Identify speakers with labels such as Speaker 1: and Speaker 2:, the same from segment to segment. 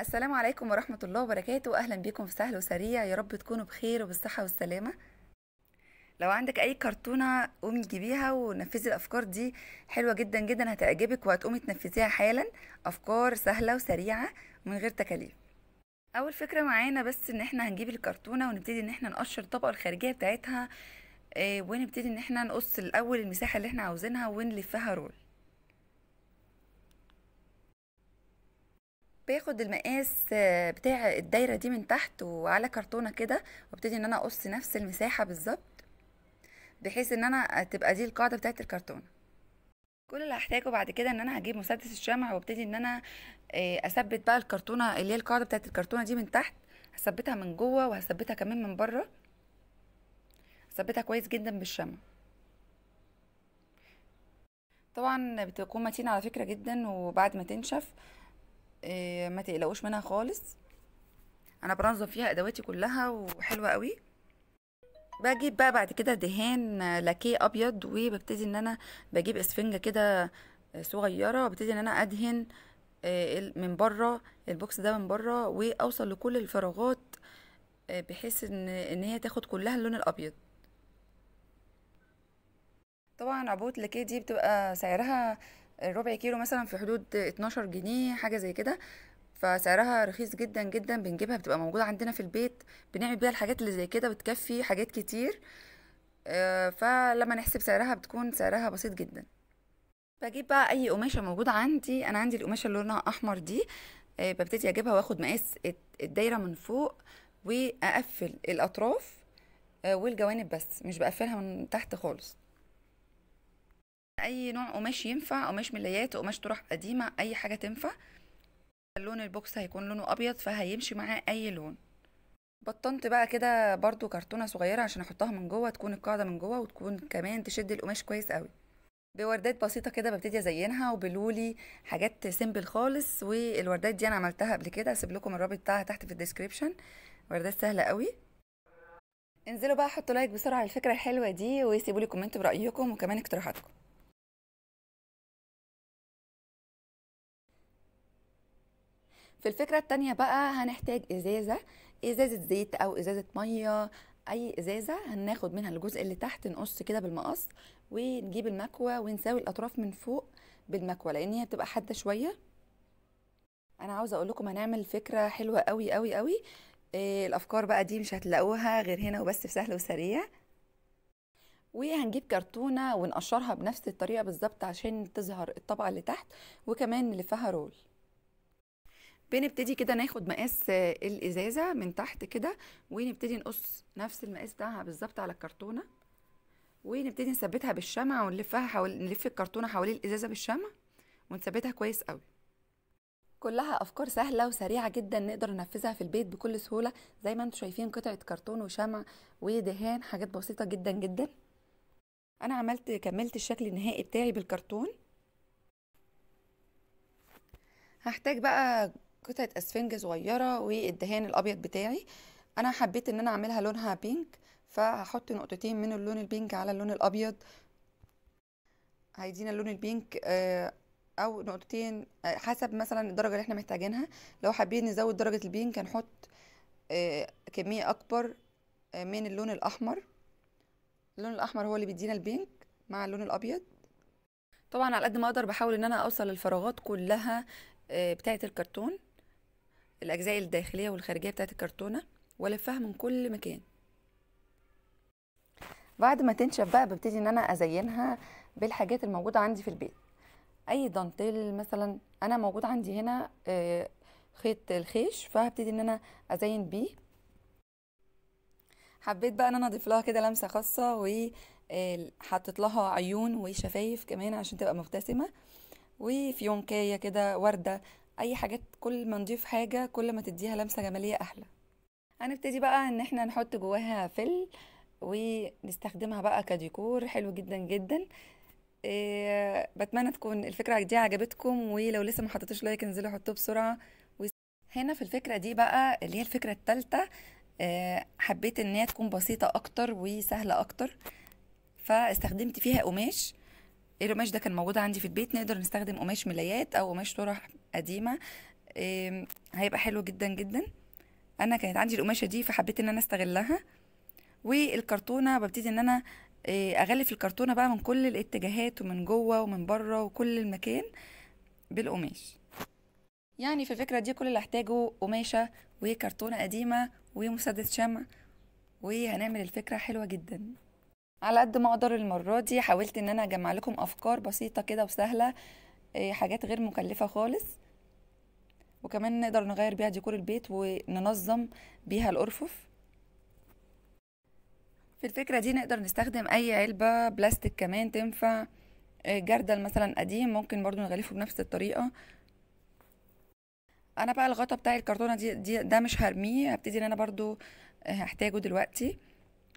Speaker 1: السلام عليكم ورحمة الله وبركاته. أهلا بكم في سهل وسريع. يا رب تكونوا بخير وبالصحة والسلامة. لو عندك أي كرتونة قومي تجيبيها ونفذي الأفكار دي. حلوة جدا جدا هتعجبك وهتقومي تنفذيها حالا. أفكار سهلة وسريعة ومن غير تكاليف. أول فكرة معانا بس إن إحنا هنجيب الكرتونة ونبتدي إن إحنا نقشر الطبقة الخارجية بتاعتها آه، ونبتدي إن إحنا نقص الأول المساحة اللي إحنا عاوزينها ونلفها رول. باخد المقاس آه، بتاع الدايرة دي من تحت وعلى كرتونة كده وابتدي إن أنا أقص نفس المساحة بالظبط بحيث إن أنا تبقى دي القاعدة بتاعت الكرتونة. كل اللي هحتاجه بعد كده إن أنا هجيب مسدس الشمع وابتدي إن أنا آه، أثبت بقى الكرتونة اللي هي القاعدة بتاعت الكرتونة دي من تحت هثبتها من جوه وهثبتها كمان من بره. هثبتها كويس جدا بالشمع. طبعا بتكون متينة على فكرة جدا وبعد ما تنشف ما تقلقوش منها خالص. أنا بنظم فيها أدواتي كلها وحلوة قوي. بجيب بقى بعد كده دهان لاكيه أبيض وببتدي إن أنا بجيب إسفنجة كده صغيرة وببتدي إن أنا أدهن آه، من بره البوكس ده من بره وأوصل لكل الفراغات آه، بحيث إن إن هي تاخد كلها اللون الأبيض. طبعا عبوة لاكيه دي بتبقى سعرها ربع كيلو مثلا في حدود 12 جنيه حاجة زي كده. فسعرها رخيص جدا جدا بنجيبها بتبقى موجودة عندنا في البيت. بنعمل بيها الحاجات اللي زي كده بتكفي حاجات كتير. آه، فلما نحسب سعرها بتكون سعرها بسيط جدا. بجيب بقى أي قماشة موجودة عندي. أنا عندي القماشة اللي لونها أحمر دي. آه، ببتدي أجيبها وآخد مقاس الدايرة من فوق وأقفل الأطراف آه، والجوانب بس مش بقفلها من تحت خالص. أي نوع قماش ينفع قماش ملايات قماش طرح قديمة أي حاجة تنفع. لون ال box هيكون لونه أبيض فهيمشي معاه أي لون. بطنت بقى كده برضو كرتونة صغيرة عشان أحطها من جوه تكون القاعدة من جوه وتكون كمان تشد القماش كويس قوي بوردات بسيطة كده ببتدي أزينها وبلولي حاجات simple خالص والوردات دي أنا عملتها قبل كده هسيب لكم الرابط بتاعها تحت في ال description. وردات سهلة قوي انزلوا بقى حطوا like بسرعة على الفكرة الحلوة دي وسيبوا لي comment برأيكم وكمان اقتراحاتكم. في الفكرة التانية بقى هنحتاج إزازة إزازة زيت أو إزازة مية أي إزازة هناخد منها الجزء اللي تحت نقص كده بالمقص ونجيب المكوة ونساوي الأطراف من فوق بالمكوة لأن هي بتبقى حادة شوية. أنا عاوزة أقول لكم هنعمل فكرة حلوة قوي قوي قوي إيه الأفكار بقى دي مش هتلاقوها غير هنا وبس في سهل وسريع. وهنجيب كرتونة ونقشرها بنفس الطريقة بالظبط عشان تظهر الطبقة اللي تحت وكمان نلفها رول. بنبتدي كده ناخد مقاس آه، الإزازة من تحت كده ونبتدي نقص نفس المقاس بتاعها بالظبط على الكرتونة ونبتدي نثبتها بالشمع ونلفها حول نلف الكرتونة حوالين الإزازة بالشمع ونثبتها كويس قوي. كلها أفكار سهلة وسريعة جدا نقدر ننفذها في البيت بكل سهولة. زي ما أنتم شايفين قطعة كرتون وشمع ودهان حاجات بسيطة جدا جدا. أنا عملت كملت الشكل النهائي بتاعي بالكرتون. هحتاج بقى قطعة أسفنج صغيرة والدهان الأبيض بتاعي. أنا حبيت إن أنا أعملها لونها بينك فهحط نقطتين من اللون البينك على اللون الأبيض. هيدينا اللون ال pink آه، أو نقطتين آه، حسب مثلا الدرجة اللي إحنا محتاجينها. لو حابين نزود درجة ال pink هنحط آه، كمية أكبر من اللون الأحمر. اللون الأحمر هو اللي بيدينا ال pink مع اللون الأبيض. طبعا على قد ما أقدر بحاول إن أنا أوصل الفراغات كلها بتاعة الكرتون. الأجزاء الداخلية والخارجية بتاعه الكرتونة والفها من كل مكان. بعد ما تنشف بقى ببتدي إن أنا أزينها بالحاجات الموجودة عندي في البيت. أي دانتيل مثلا أنا موجود عندي هنا آه، خيط الخيش فهبتدي إن أنا أزين بيه. حبيت بقى إن أنا أضيف لها كده لمسة خاصة وحطيت لها عيون وشفايف كمان عشان تبقى مبتسمة. وفيونكايه كده وردة أي حاجات كل ما نضيف حاجة كل ما تديها لمسة جمالية أحلى. هنبتدي بقى إن إحنا نحط جواها فل ونستخدمها بقى كديكور حلو جدا جدا. إيه بتمنى تكون الفكرة دي عجبتكم ولو لسه ما حطيتوش لايك انزلوا حطوه بسرعة. هنا في الفكرة دي بقى اللي هي الفكرة الثالثه حبيت إن هي تكون بسيطة أكتر وسهلة أكتر. فاستخدمت فيها قماش. القماش ده كان موجود عندي في البيت نقدر نستخدم قماش ملايات أو قماش طرح قديمة هيبقى حلو جدا جدا. أنا كانت عندي القماشة دي فحبيت إن أنا أستغلها. والكرتونة ببتدي إن أنا آه، أغلف الكرتونة بقى من كل الاتجاهات ومن جوه ومن بره وكل المكان بالقماش. يعني في الفكرة دي كل اللي احتاجه قماشة وكرتونة قديمة ومسدس شمع وهنعمل الفكرة حلوة جدا. على قد ما أقدر المرة دي حاولت إن أنا أجمع لكم أفكار بسيطة كده وسهلة آه، حاجات غير مكلفة خالص. وكمان نقدر نغير بيها ديكور البيت وننظم بيها الأرفف. في الفكرة دي نقدر نستخدم أي علبة بلاستيك كمان تنفع. آه، جردل مثلا قديم ممكن برضو نغلفه بنفس الطريقة. أنا بقى الغطا بتاع الكرتونة دي, دي ده مش هرميه هبتدي إن أنا برضو آه، هحتاجه دلوقتي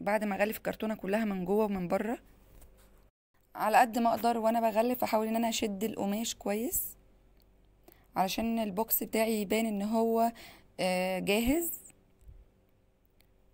Speaker 1: بعد ما أغلف الكرتونة كلها من جوه ومن بره. على قد ما أقدر وأنا بغلف أحاول إن أنا أشد القماش كويس. علشان ال box بتاعي يبان إن هو آه، جاهز.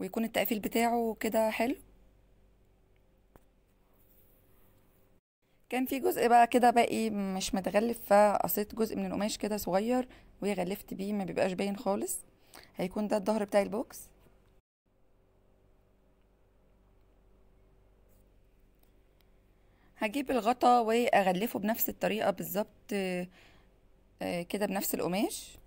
Speaker 1: ويكون التقفيل بتاعه كده حلو. كان في جزء بقى كده باقي مش متغلف فقصيت جزء من القماش كده صغير وغلفت بيه ما بيبقاش باين خالص. هيكون ده الظهر بتاع ال box. هجيب الغطا وأغلفه بنفس الطريقة بالظبط كده بنفس القماش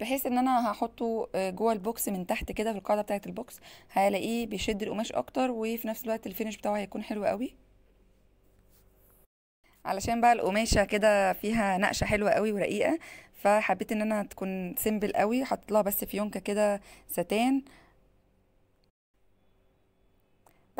Speaker 1: بحيث إن أنا هحطه آه، جوه ال box من تحت كده في القاعدة بتاعة البوكس هلاقيه بيشد القماش أكتر وفي نفس الوقت ال finish بتاعه هيكون حلو قوي. علشان بقى القماشة كده فيها نقشة حلوة قوي ورقيقة فحبيت إن أنا تكون simple قوي حطيت لها بس فيونكة كده ستان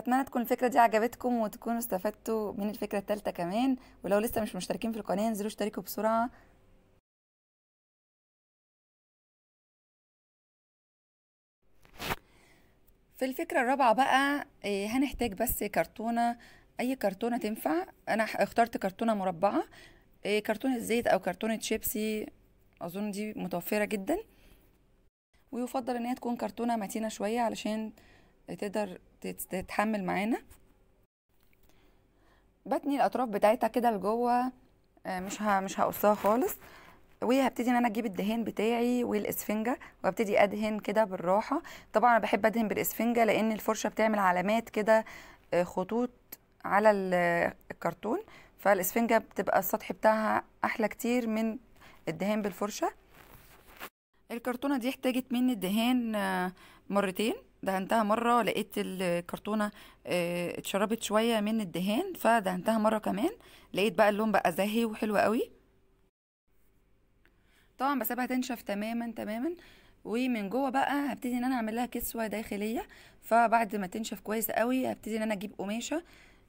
Speaker 1: بتمنى تكون الفكرة دي عجبتكم وتكونوا استفدتوا من الفكرة التالتة كمان. ولو لسه مش مشتركين في القناة انزلوا اشتركوا بسرعة. في الفكرة الرابعة بقى آه، هنحتاج بس كرتونة. أي كرتونة تنفع؟ أنا ح- اخترت كرتونة مربعة. آه، كرتونة زيت أو كرتونة شيبسي أظن دي متوفرة جدا. ويفضل إن هي تكون كرتونة متينة شوية علشان تقدر تتحمل معانا. بتني الأطراف بتاعتها كده لجوه آه، مش. مش هقصها خالص. وهبتدي إن أنا أجيب الدهان بتاعي والإسفنجة وابتدي أدهن كده بالراحة. طبعا أنا بحب أدهن بالإسفنجة لأن الفرشة بتعمل علامات كده آه، خطوط على ال- الكرتون. فالإسفنجة بتبقى السطح بتاعها أحلى كتير من الدهان بالفرشة. الكرتونة دي احتاجت مني الدهان آه، مرتين. دهنتها مرة لقيت الكرتونة آه، اتشربت شوية من الدهان فدهنتها مرة كمان لقيت بقى اللون بقى زاهي وحلو قوي. طبعا بسيبها تنشف تماما تماما. ومن جوه بقى هبتدي إن أنا أعمل لها كسوه داخلية. فبعد ما تنشف كويس قوي هبتدي إن أنا أجيب قماشة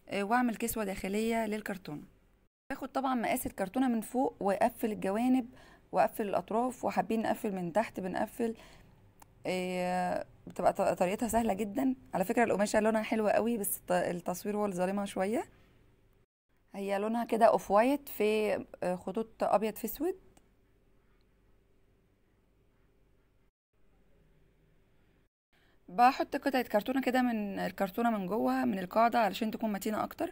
Speaker 1: آه، وأعمل كسوه داخلية للكرتونة. باخد طبعا مقاس الكرتونة من فوق وأقفل الجوانب وأقفل الأطراف وحابين نقفل من تحت بنقفل. بتبقى ط- طريقتها سهلة جدا. على فكرة القماشة لونها حلوة قوي بس الت- التصوير هو اللي ظالمها شوية. هي لونها كده off white في آه، خطوط أبيض في أسود. بحط قطعة كرتونة كده من الكرتونة من جوه من القاعدة علشان تكون متينة أكتر.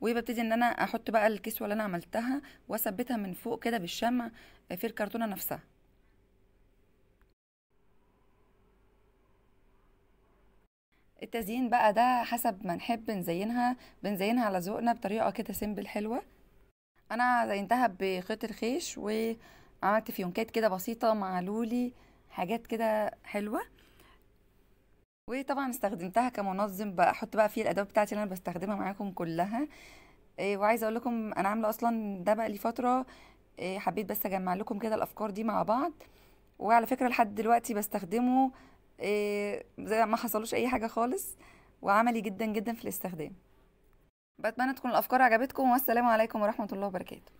Speaker 1: وببتدي إن أنا أحط بقى الكسوة اللي أنا عملتها وأثبتها من فوق كده بالشمع في الكرتونة نفسها. التزيين بقى ده حسب ما نحب نزينها بنزينها على ذوقنا بطريقة كده سيمبل حلوة. أنا زينتها بخيط الخيش وعملت فيونكات كده بسيطة مع لولي حاجات كده حلوة. وطبعا استخدمتها كمنظم بقى أحط بقى فيه الأدوات بتاعتي اللي أنا بستخدمها معاكم كلها. إيه وعايزة أقول لكم أنا عاملة أصلا ده بقى لي فترة. إيه حبيت بس أجمع لكم كده الأفكار دي مع بعض. وعلى فكرة لحد دلوقتي بستخدمه زي ما حصلوش أي حاجة خالص وعملي جدا جدا في الاستخدام. بتمنى تكون الأفكار عجبتكم والسلام عليكم ورحمة الله وبركاته.